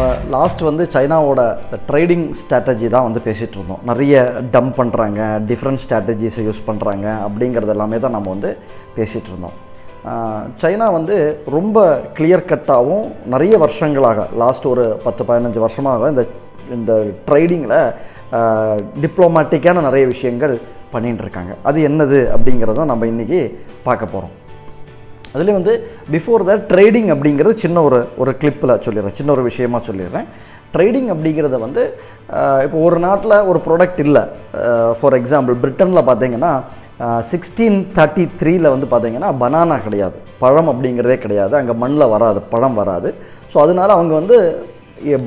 நம்ம லாஸ்ட் வந்து சைனாவோட ட்ரேடிங் ஸ்ட்ராட்டஜி தான் வந்து பேசிகிட்டு இருந்தோம். நிறைய டம்ப் பண்ணுறாங்க டிஃப்ரெண்ட் ஸ்ட்ராட்டஜிஸை யூஸ் பண்ணுறாங்க அப்படிங்கிறது எல்லாமே தான் நம்ம வந்து பேசிகிட்டு இருந்தோம். சைனா வந்து ரொம்ப கிளியர் கட்டாகவும் நிறைய வருஷங்களாக லாஸ்ட் ஒரு பத்து பதினஞ்சு வருஷமாக இந்த இந்த ட்ரேடிங்கில் டிப்ளோமேட்டிக்கான நிறைய விஷயங்கள் பண்ணிகிட்டு இருக்காங்க. அது என்னது அப்படிங்கிறத நம்ம இன்றைக்கி பார்க்க போகிறோம் அதுலேயும் வந்து பிஃபோர் த ட்ரேடிங் அப்படிங்கிறது சின்ன ஒரு ஒரு கிளிப்பில் சொல்லிடுறேன். சின்ன ஒரு விஷயமா சொல்லிடுறேன். ட்ரேடிங் அப்படிங்கிறத வந்து இப்போ ஒரு நாட்டில் ஒரு ப்ராடக்ட் இல்லை. ஃபார் எக்ஸாம்பிள் பிரிட்டனில் பார்த்தீங்கன்னா சிக்ஸ்டீன் தேர்ட்டி த்ரீயில் வந்து பார்த்தீங்கன்னா பனானா கிடையாது. பழம் அப்படிங்கிறதே கிடையாது. அங்கே மண்ணில் வராது. பழம் வராது. ஸோ அதனால அவங்க வந்து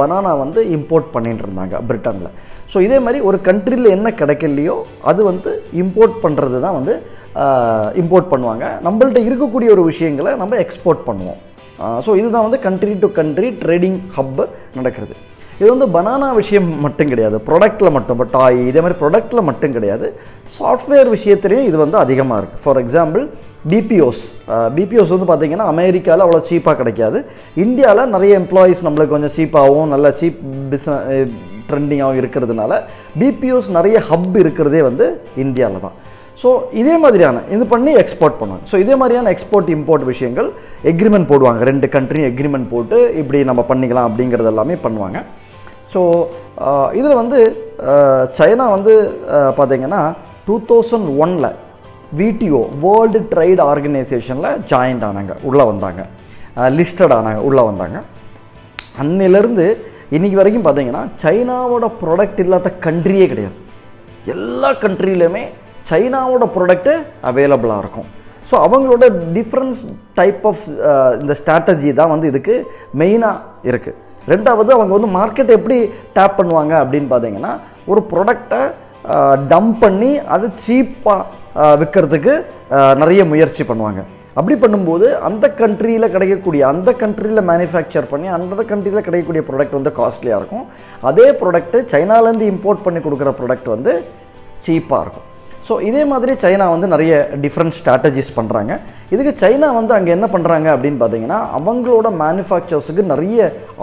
பனானா வந்து இம்போர்ட் பண்ணிட்டு இருந்தாங்க பிரிட்டனில். ஸோ இதே மாதிரி ஒரு கண்ட்ரியில் என்ன கிடைக்கலையோ அது வந்து இம்போர்ட் பண்ணுறது தான் வந்து இம்போர்ட் பண்ணுவாங்க. நம்மள்ட்ட இருக்கக்கூடிய ஒரு விஷயங்களை நம்ம எக்ஸ்போர்ட் பண்ணுவோம். ஸோ இதுதான் வந்து country to country trading hub நடக்கிறது. இது வந்து பனானா விஷயம் மட்டும் கிடையாது. ப்ராடக்ட்டில் மட்டும் இப்போ டாய் இதே மாதிரி ப்ராடக்ட்டில் மட்டும் கிடையாது. சாஃப்ட்வேர் விஷயத்துலையும் இது வந்து அதிகமாக இருக்குது ஃபார் எக்ஸாம்பிள் பிபிஓஸ் பிபிஓஸ் வந்து பார்த்திங்கன்னா அமெரிக்காவில் அவ்வளோ சீப்பாக கிடைக்காது. இந்தியாவில் நிறைய எம்ப்ளாயீஸ் நம்மளுக்கு கொஞ்சம் சீப்பாகவும் நல்ல சீப் பிஸ்ன ட்ரெண்டிங்காகவும் இருக்கிறதுனால பிபிஓஸ் நிறைய ஹப் இருக்கிறதே வந்து இந்தியாவில் தான். ஸோ இதே மாதிரியான இது பண்ணி எக்ஸ்போர்ட் பண்ணுவாங்க ஸோ இதே மாதிரியான எக்ஸ்போர்ட் இம்போர்ட் விஷயங்கள் எக்ரிமெண்ட் போடுவாங்க. ரெண்டு கண்ட்ரியும் எக்ரிமெண்ட் போட்டு இப்படி நம்ம பண்ணிக்கலாம் அப்படிங்கிறது எல்லாமே பண்ணுவாங்க. ஸோ இதில் வந்து சைனா வந்து பார்த்திங்கன்னா டூ தௌசண்ட் ஒனில் விடிஓ வேர்ல்டு ட்ரேட் ஆர்கனைசேஷனில் ஜாயின்ட் ஆனாங்க. உள்ளே வந்தாங்க. லிஸ்டட் ஆனாங்க. உள்ளே வந்தாங்க. அன்னிலேருந்து இன்னைக்கு வரைக்கும் பார்த்தீங்கன்னா சைனாவோட ப்ராடக்ட் இல்லாத கண்ட்ரியே கிடையாது. எல்லா கண்ட்ரியிலுமே சைனாவோட ப்ராடக்ட்டு அவைலபிளாக இருக்கும். ஸோ அவங்களோட டிஃப்ரென்ஸ் டைப் ஆஃப் இந்த ஸ்ட்ராட்டஜி தான் வந்து இதுக்கு மெயினாக இருக்குது ரெண்டாவது அவங்க வந்து மார்க்கெட் எப்படி டேப் பண்ணுவாங்க அப்படின்னு பார்த்தீங்கன்னா ஒரு ப்ராடக்டை டம்ப் பண்ணி அது சீப்பாக விற்கிறதுக்கு நிறைய முயற்சி பண்ணுவாங்க. அப்படி பண்ணும்போது அந்த கண்ட்ரியில் கிடைக்கக்கூடிய அந்த கண்ட்ரியில் மேனுஃபேக்சர் பண்ணி அந்த கண்ட்ரியில் கிடைக்கக்கூடிய ப்ராடக்ட் வந்து காஸ்ட்லியாக இருக்கும். அதே ப்ராடக்ட்டு சைனாலேருந்து இம்போர்ட் பண்ணி கொடுக்குற ப்ராடக்ட் வந்து சீப்பாக இருக்கும். ஸோ இதே மாதிரி சைனா வந்து நிறைய டிஃப்ரெண்ட் ஸ்ட்ராட்டஜிஸ் பண்ணுறாங்க இதுக்கு சைனா வந்து அங்கே என்ன பண்ணுறாங்க அப்படின்னு பார்த்தீங்கன்னா அவங்களோட மேனுஃபேக்சர்ஸுக்கு நிறைய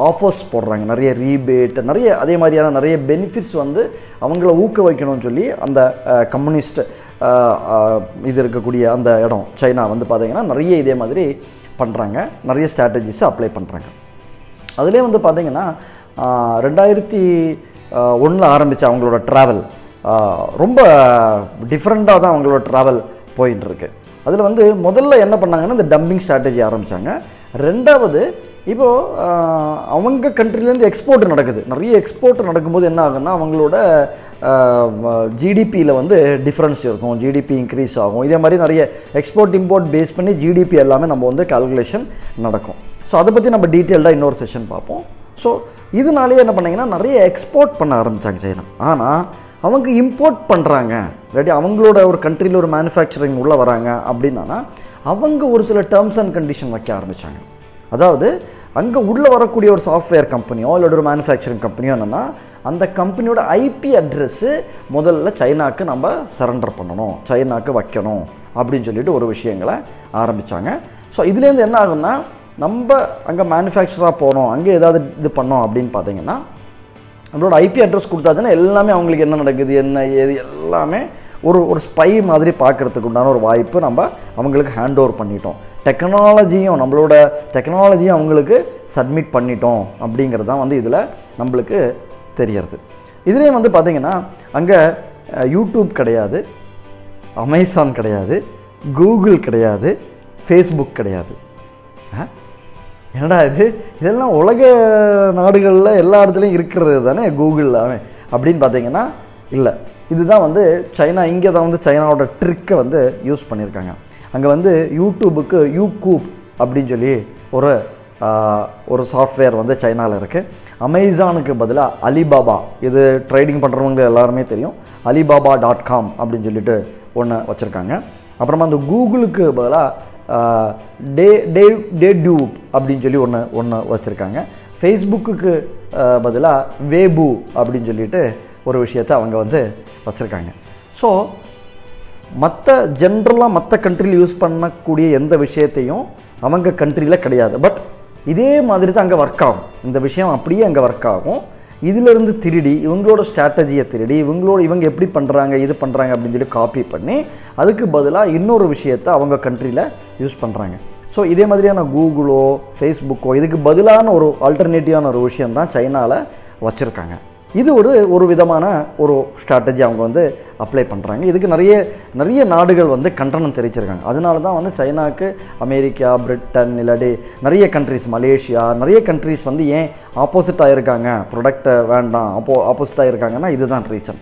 ஆஃபர்ஸ் போடுறாங்க. நிறைய ரீபேட் நிறைய அதே மாதிரியான நிறைய பெனிஃபிட்ஸ் வந்து அவங்கள ஊக்க வைக்கணும்னு சொல்லி அந்த கம்யூனிஸ்ட் இது இருக்கக்கூடிய அந்த இடம் சைனா வந்து பார்த்தீங்கன்னா நிறைய இதே மாதிரி பண்ணுறாங்க நிறைய ஸ்ட்ராட்டஜிஸை அப்ளை பண்ணுறாங்க அதிலே வந்து பார்த்திங்கன்னா ரெண்டாயிரத்தி ஒன்றில் ஆரம்பித்த அவங்களோட ட்ராவல் ரொம்ப டிஃப்ரெண்ட்டாக தான் அவங்களோட ட்ராவல் போயின்னு இருக்கு அதில் வந்து முதல்ல என்ன பண்ணாங்கன்னா இந்த டம்பிங் ஸ்ட்ராட்டஜி ஆரம்பித்தாங்க ரெண்டாவது இப்போது அவங்க கண்ட்ரிலேருந்து எக்ஸ்போர்ட் நடக்குது. நிறைய எக்ஸ்போர்ட் நடக்கும்போது என்ன ஆகுன்னா அவங்களோட ஜிடிபியில் வந்து டிஃப்ரென்ஸ் இருக்கும். ஜிடிபி இன்க்ரீஸ் ஆகும். இதே மாதிரி நிறைய எக்ஸ்போர்ட் இம்போர்ட் பேஸ் பண்ணி ஜிடிபி எல்லாமே நம்ம வந்து கால்குலேஷன் நடக்கும். ஸோ அதை பற்றி நம்ம டீட்டெயில்டாக இன்னொரு செஷன் பார்ப்போம். ஸோ இதனாலேயே என்ன பண்ணீங்கன்னா நிறைய எக்ஸ்போர்ட் பண்ண ஆரம்பித்தாங்க சைனா. ஆனால் அவங்க இம்போர்ட் பண்ணுறாங்க இல்லாட்டி அவங்களோட ஒரு கண்ட்ரியில் ஒரு மேனுஃபேக்சரிங் உள்ளே வராங்க அப்படின்னா அவங்க ஒரு சில டேர்ம்ஸ் அண்ட் கண்டிஷன் வைக்க ஆரம்பித்தாங்க அதாவது அங்கே உள்ளே வரக்கூடிய ஒரு சாஃப்ட்வேர் கம்பெனியோ இல்லை ஒரு மேனுஃபேக்சரிங் கம்பெனியோ என்னென்னா அந்த கம்பெனியோட ஐபி அட்ரஸ்ஸு முதல்ல சைனாவுக்கு நம்ம சரண்டர் பண்ணணும். சைனாக்கு வைக்கணும் அப்படின்னு சொல்லிட்டு ஒரு விஷயங்களை ஆரம்பித்தாங்க ஸோ இதுலேருந்து என்ன ஆகும்னா நம்ம அங்கே மேனுஃபேக்சராக போனோம் அங்கே ஏதாவது இது பண்ணோம் அப்படின்னு பார்த்தீங்கன்னா நம்மளோட ஐபி அட்ரஸ் கொடுத்தாச்சுன்னா எல்லாமே அவங்களுக்கு என்ன நடக்குது என்ன ஏது எல்லாமே ஒரு ஒரு ஸ்பை மாதிரி பார்க்கறதுக்கு உண்டான ஒரு வாய்ப்பு நம்ம அவங்களுக்கு ஹேண்ட் ஓவர் பண்ணிட்டோம். டெக்னாலஜியும் நம்மளோட டெக்னாலஜியும் அவங்களுக்கு சப்மிட் பண்ணிட்டோம் அப்படிங்கிறது தான் வந்து இதில் நம்மளுக்கு தெரியறது. இதுலேயும் வந்து பார்த்திங்கன்னா அங்கே யூடியூப் கிடையாது அமேசான் கிடையாது கூகுள் கிடையாது ஃபேஸ்புக் கிடையாது. என்னடா இது? இதெல்லாம் உலக நாடுகளில் எல்லா இடத்துலையும் இருக்கிறது தானே? கூகுள் அப்படின்னு பார்த்தீங்கன்னா இல்லை. இதுதான் வந்து சைனா இங்கே தான் வந்து சைனாவோட ட்ரிக்கை வந்து யூஸ் பண்ணியிருக்காங்க. அங்கே வந்து யூடியூபுக்கு யூகூப் அப்படின்னு சொல்லி ஒரு ஒரு சாஃப்ட்வேர் வந்து சைனாவில் இருக்குது அமேசானுக்கு பதிலாக அலிபாபா இது ட்ரேடிங் பண்ணுறவங்க எல்லாருமே தெரியும். அலிபாபா டாட் காம் அப்படின்னு சொல்லிட்டு ஒன்று வச்சுருக்காங்க. அப்புறமா அந்த கூகுளுக்கு பதிலாக டே டே டே டியூப் அப்படின்னு சொல்லி ஒன்று ஒன்று வச்சுருக்காங்க. ஃபேஸ்புக்குக்கு பதிலாக வேபு அப்படின்னு சொல்லிட்டு ஒரு விஷயத்தை அவங்க வந்து வச்சுருக்காங்க. ஸோ மற்ற ஜென்ரலாக மற்ற கண்ட்ரியில் யூஸ் பண்ணக்கூடிய எந்த விஷயத்தையும் அவங்க கண்ட்ரியில் கிடையாது. பட் இதே மாதிரி தான் அங்கே ஒர்க் ஆகும். இந்த விஷயம் அப்படியே அங்கே ஒர்க் ஆகும். இதிலிருந்து திருடி இவங்களோட ஸ்ட்ராட்டஜியை திருடி இவங்களோட இவங்க எப்படி பண்ணுறாங்க இது பண்ணுறாங்க அப்படின்னு சொல்லி காப்பி பண்ணி அதுக்கு பதிலாக இன்னொரு விஷயத்தை அவங்க கண்ட்ரியில் யூஸ் பண்ணுறாங்க ஸோ இதே மாதிரியான கூகுளோ ஃபேஸ்புக்கோ இதுக்கு பதிலான ஒரு ஆல்டர்னேட்டிவான ஒரு விஷயம் தான் சைனாவில் வச்சுருக்காங்க. இது ஒரு ஒரு விதமான ஒரு ஸ்ட்ராட்டஜி அவங்க வந்து அப்ளை பண்ணுறாங்க இதுக்கு நிறைய நிறைய நாடுகள் வந்து கண்டனம் தெரிவிச்சிருக்காங்க. அதனால தான் வந்து சைனாக்கு அமெரிக்கா பிரிட்டன் இல்லாட்டி நிறைய கண்ட்ரிஸ் மலேசியா நிறைய கண்ட்ரிஸ் வந்து ஏன் ஆப்போசிட்டாக இருக்காங்க ப்ரொடக்டை வேண்டாம் அப்போ ஆப்போசிட்டாக இருக்காங்கன்னா இதுதான் ரீசன்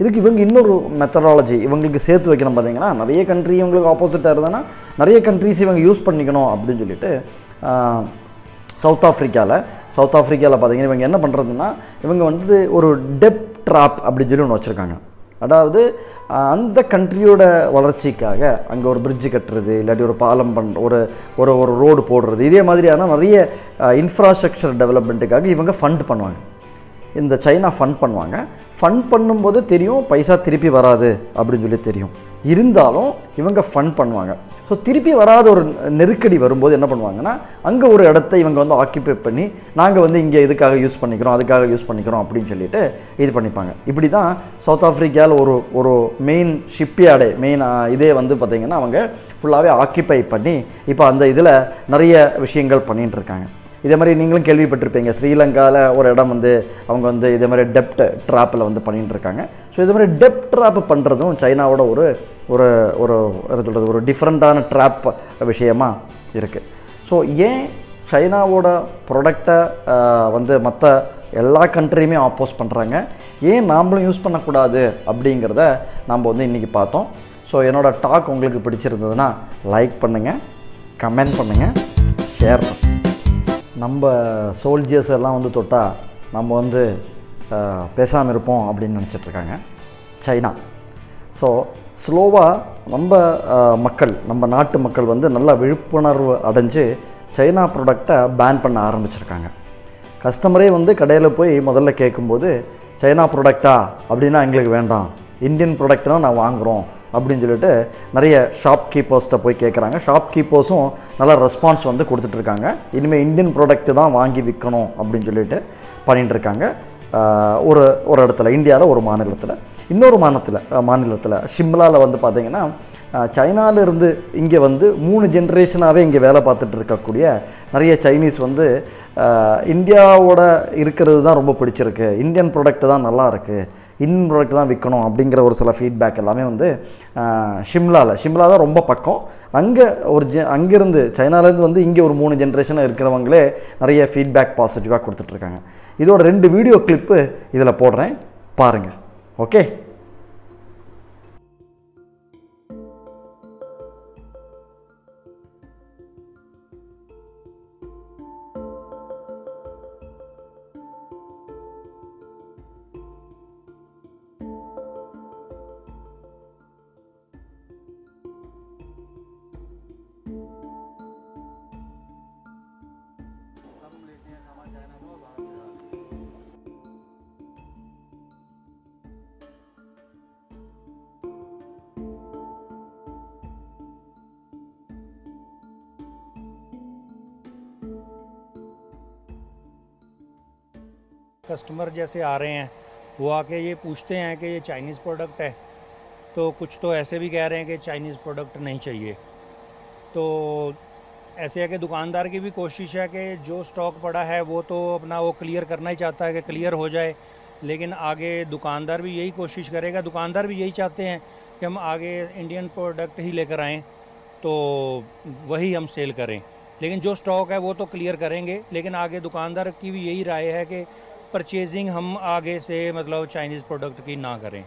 இதுக்கு இவங்க இன்னொரு மெத்தடாலஜி இவங்களுக்கு சேர்த்து வைக்கணும் பார்த்தீங்கன்னா நிறைய கண்ட்ரி இவங்களுக்கு ஆப்போசிட்டாக இருந்ததுன்னா நிறைய கண்ட்ரிஸ் இவங்க யூஸ் பண்ணிக்கணும் அப்படின்னு சொல்லிட்டு சவுத் ஆஃப்ரிக்காவில் சவுத் ஆஃப்ரிக்காவில் பார்த்தீங்கன்னா இவங்க என்ன பண்ணுறதுன்னா இவங்க வந்து ஒரு டெப் ட்ராப் அப்படின்னு சொல்லி ஒன்று வச்சுருக்காங்க. அதாவது அந்த கண்ட்ரியோட வளர்ச்சிக்காக அங்கே ஒரு பிரிட்ஜு கட்டுறது இல்லாட்டி ஒரு பாலம் பண் ஒரு ஒரு ஒரு ரோடு போடுறது இதே மாதிரியான நிறைய இன்ஃப்ராஸ்ட்ரக்சர் டெவலப்மெண்ட்டுக்காக இவங்க ஃபண்ட் பண்ணுவாங்க. இந்த சைனா ஃபண்ட் பண்ணுவாங்க. ஃபண்ட் பண்ணும்போது தெரியும் பைசா திருப்பி வராது அப்படின்னு சொல்லி தெரியும். இருந்தாலும் இவங்க ஃபண்ட் பண்ணுவாங்க. ஸோ திருப்பி வராத ஒரு நெருக்கடி வரும்போது என்ன பண்ணுவாங்கன்னா அங்கே ஒரு இடத்த இவங்க வந்து ஆக்கியபை பண்ணி நாங்கள் வந்து இங்கே இதுக்காக யூஸ் பண்ணிக்கிறோம் அதுக்காக யூஸ் பண்ணிக்கிறோம் அப்படின்னு சொல்லிட்டு இது பண்ணிப்பாங்க. இப்படி தான் சவுத் ஆஃப்ரிக்காவில் ஒரு ஒரு மெயின் ஷிப்யார்டு மெயின் இதே வந்து பார்த்திங்கன்னா அவங்க ஃபுல்லாகவே ஆக்கியபை பண்ணி இப்போ அந்த இதில் நிறைய விஷயங்கள் பண்ணிகிட்டு இருக்காங்க. இதே மாதிரி நீங்களும் கேள்விப்பட்டிருப்பீங்க. ஸ்ரீலங்காவில் ஒரு இடம் வந்து அவங்க வந்து இதே மாதிரி டெப்ட் ட்ராப்பில் வந்து பண்ணிகிட்டு இருக்காங்க ஸோ இதே மாதிரி டெப்ட் ட்ராப் பண்ணுறதும் சைனாவோட ஒரு ஒரு ஒரு என்ன சொல்கிறது ஒரு டிஃப்ரெண்ட்டான ட்ராப் விஷயமாக இருக்குது ஸோ ஏன் சைனாவோட ப்ராடக்டை வந்து மற்ற எல்லா கண்ட்ரியுமே ஆப்போஸ் பண்ணுறாங்க ஏன் நாமளும் யூஸ் பண்ணக்கூடாது அப்படிங்கிறத நம்ம வந்து இன்றைக்கி பார்த்தோம். ஸோ என்னோட டாக் உங்களுக்கு பிடிச்சிருந்ததுன்னா லைக் பண்ணுங்கள் கமெண்ட் பண்ணுங்கள் ஷேர் பண்ணுங்கள் நம்ம சோல்ஜர்ஸ் எல்லாம் வந்து தொட்டால் நம்ம வந்து பேசாமல் இருப்போம் அப்படின்னு நினச்சிட்ருக்காங்க சைனா. ஸோ ஸ்லோவாக நம்ம மக்கள் நம்ம நாட்டு மக்கள் வந்து நல்லா விழிப்புணர்வு அடைஞ்சு சைனா ப்ராடக்டை பேன் பண்ண ஆரம்பிச்சிருக்காங்க. கஸ்டமரே வந்து கடையில் போய் முதல்ல கேட்கும்போது சைனா ப்ராடக்டா அப்படின்னா எங்களுக்கு வேண்டாம். இந்தியன் ப்ராடக்ட் தான் நான் வாங்குகிறோம் அப்படின்னு சொல்லிட்டு நிறைய ஷாப் கீப்பர்ஸ்கிட்ட போய் கேட்குறாங்க ஷாப் கீப்பர்ஸும் நல்ல ரெஸ்பான்ஸ் வந்து கொடுத்துட்ருக்காங்க. இனிமேல் இந்தியன் ப்ராடக்ட்டு தான் வாங்கி விற்கணும் அப்படின்னு சொல்லிட்டு பண்ணிட்டுருக்காங்க ஒரு ஒரு இடத்துல இந்தியாவில் ஒரு மாநிலத்தில். இன்னொரு மாநிலத்தில் மாநிலத்தில் ஷிம்லாவில் வந்து பார்த்தீங்கன்னா சைனாவிலிருந்து இங்கே வந்து மூணு ஜென்ரேஷனாகவே இங்கே வேலை பார்த்துட்டு இருக்கக்கூடிய நிறைய சைனீஸ் வந்து இந்தியாவோட இருக்கிறது தான் ரொம்ப பிடிச்சிருக்கு. இந்தியன் ப்ராடக்ட் தான் நல்லா இருக்குது இன் ப்ராடக்ட் தான் விற்கணும் அப்படிங்கிற ஒரு சில ஃபீட்பேக் எல்லாமே வந்து ஷிம்லாவில் ஷிம்லா தான் ரொம்ப பக்கம். அங்கே ஒரு ஜெ அங்கேருந்து சைனாலேருந்து வந்து இங்கே ஒரு மூணு ஜென்ரேஷனாக இருக்கிறவங்களே நிறைய ஃபீட்பேக் பாசிட்டிவாக கொடுத்துட்ருக்காங்க இதோட ரெண்டு வீடியோ கிளிப்பு இதில் போடுறேன். பாருங்கள் ஓகே कस्टमर जैसे आ रहे हैं, वो आके ये पूछते हैं कि ये चाइनीज़ प्रोडक्ट है। तो कुछ तो ऐसे भी कह रहे हैं कि चाइनीज़ प्रोडक्ट नहीं चाहिए। तो ऐसे है कि दुकानदार की भी कोशिश है कि जो स्टॉक पड़ा है, वो तो अपना वो क्लियर करना ही चाहता है कि क्लियर हो जाए। लेकिन आगे दुकानदार भी यही कोशिश करेगा, दुकानदार भी यही चाहते हैं कि हम आगे इंडियन प्रोडक्ट ही लेकर आएँ तो वही हम सेल करें। लेकिन जो स्टॉक है, वो तो क्लियर करेंगे। लेकिन आगे दुकानदार की भी यही राय है कि परचेजिंग हम आगे से मतलब चाइनीज़ प्रोडक्ट की ना करें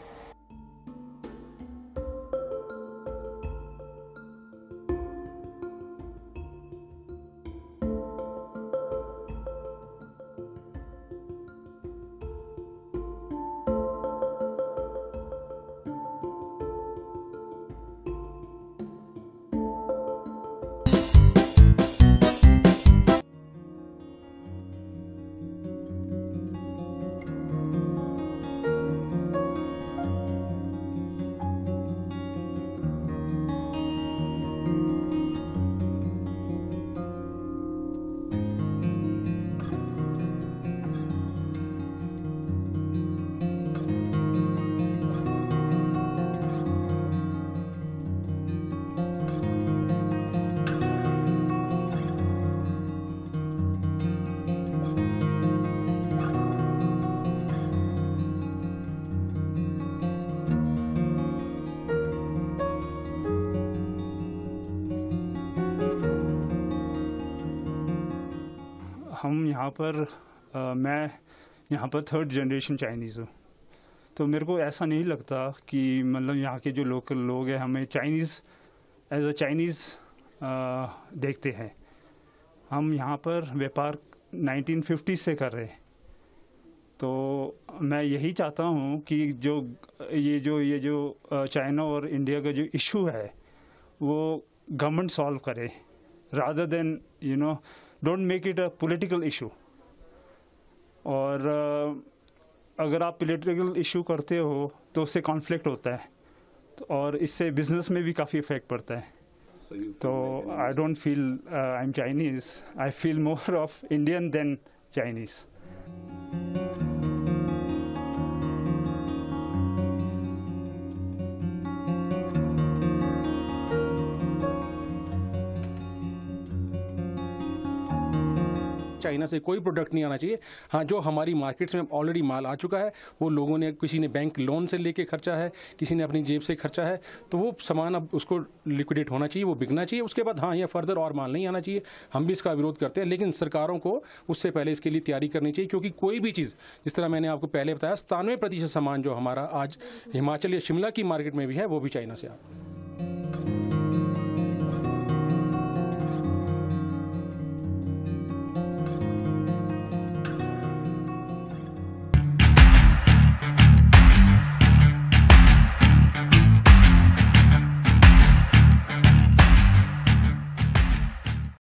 यहाँ पर अ, मैं यहाँ पर थर्ड जनरेशन चाइनीज़ हूँ। तो मेरे को ऐसा नहीं लगता कि मतलब यहाँ के जो लोकल लोग हैं हमें चाइनीज़ एज अ चाइनीज़ देखते हैं। हम यहाँ पर व्यापार 1950 से कर रहे हैं। तो मैं यही चाहता हूँ कि जो ये जो ये जो चाइना और इंडिया का जो इशू है वो गवर्नमेंट सॉल्व करे rather than you know don't make it a political issue और अगर आप पॉलिटिकल इशू करते हो तो उससे कॉन्फ्लिक्ट होता है। तो और इससे बिज़नेस में भी काफ़ी इफ़ेक्ट पड़ता है। तो I don't feel I am Chinese I feel more of Indian than Chinese China से कोई प्रोडक्ट नहीं आना चाहिए। हाँ जो हमारी मार्केट्स में ऑलरेडी माल आ चुका है, वो लोगों ने, किसी ने बैंक लोन से लेके खर्चा है, किसी ने अपनी जेब से खर्चा है तो वो सामान अब उसको लिक्विडेट होना चाहिए, वो बिकना चाहिए। उसके बाद हाँ यह फर्दर और माल नहीं आना चाहिए। हम भी इसका विरोध करते हैं, लेकिन सरकारों को उससे पहले इसके लिए तैयारी करनी चाहिए, क्योंकि कोई भी चीज़, जिस तरह मैंने आपको पहले बताया, सतानवे प्रतिशत सामान जो हमारा आज हिमाचल या शिमला की मार्केट में भी है, वो भी चाइना से आ